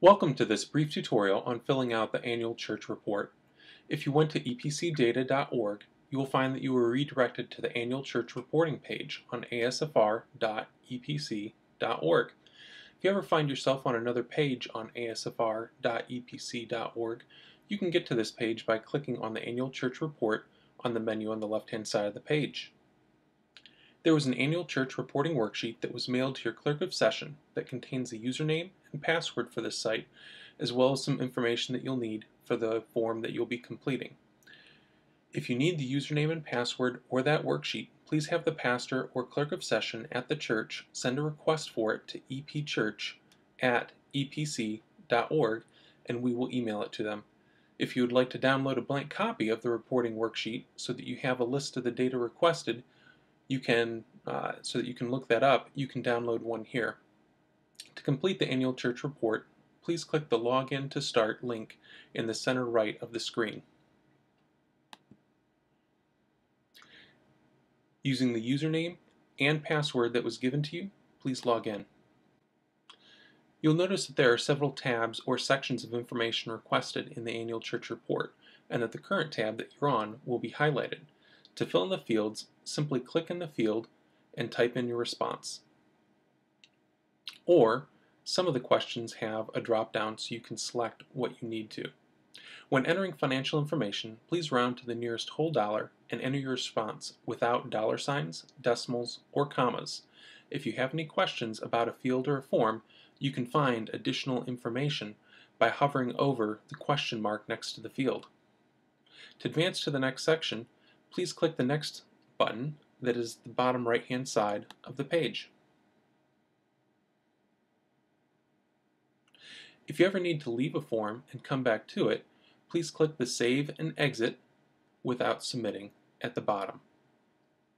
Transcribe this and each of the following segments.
Welcome to this brief tutorial on filling out the annual church report. If you went to epcdata.org, you will find that you were redirected to the annual church reporting page on asfr.epc.org. If you ever find yourself on another page on asfr.epc.org, you can get to this page by clicking on the annual church report on the menu on the left-hand side of the page. There was an annual church reporting worksheet that was mailed to your clerk of session that contains the username and password for this site, as well as some information that you'll need for the form that you'll be completing. If you need the username and password or that worksheet, please have the pastor or clerk of session at the church send a request for it to epchurch at epc.org and we will email it to them. If you would like to download a blank copy of the reporting worksheet so that you have a list of the data requested, you can, uh, so that you can look that up, you can download one here. To complete the annual church report, please click the Login to Start link in the center right of the screen. Using the username and password that was given to you, please log in. You'll notice that there are several tabs or sections of information requested in the annual church report, and that the current tab that you're on will be highlighted. To fill in the fields, simply click in the field and type in your response. Or, some of the questions have a drop down so you can select what you need to. When entering financial information, please round to the nearest whole dollar and enter your response without dollar signs, decimals, or commas. If you have any questions about a field or a form, you can find additional information by hovering over the question mark next to the field. To advance to the next section, please click the Next button that is the bottom right hand side of the page. If you ever need to leave a form and come back to it, please click the Save and Exit without submitting at the bottom.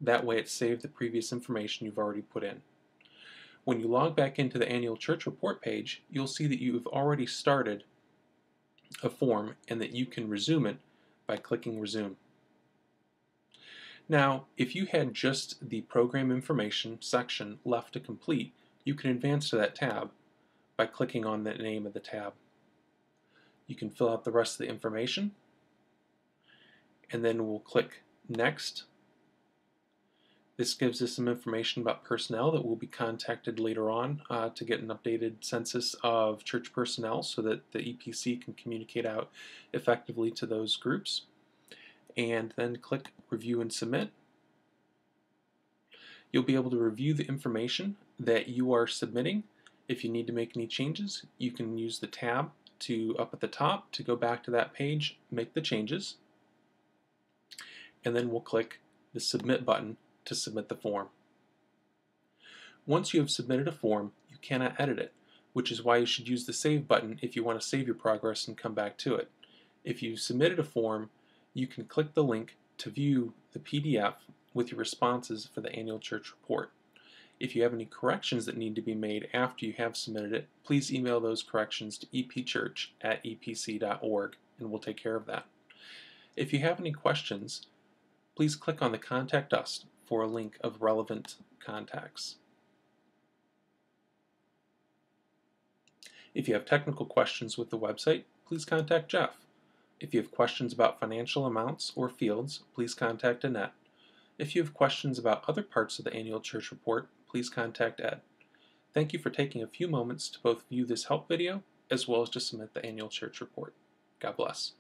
That way it saved the previous information you've already put in. When you log back into the annual church report page, you'll see that you have already started a form and that you can resume it by clicking Resume. Now, if you had just the program information section left to complete, you can advance to that tab by clicking on the name of the tab. You can fill out the rest of the information, and then we'll click Next. This gives us some information about personnel that will be contacted later on uh, to get an updated census of church personnel so that the EPC can communicate out effectively to those groups and then click Review and Submit. You'll be able to review the information that you are submitting. If you need to make any changes, you can use the tab to up at the top to go back to that page, make the changes, and then we'll click the Submit button to submit the form. Once you have submitted a form, you cannot edit it, which is why you should use the Save button if you want to save your progress and come back to it. If you've submitted a form, you can click the link to view the PDF with your responses for the annual church report. If you have any corrections that need to be made after you have submitted it, please email those corrections to epchurch at epc.org and we'll take care of that. If you have any questions, please click on the Contact Us for a link of relevant contacts. If you have technical questions with the website, please contact Jeff. If you have questions about financial amounts or fields, please contact Annette. If you have questions about other parts of the annual church report, please contact Ed. Thank you for taking a few moments to both view this help video as well as to submit the annual church report. God bless.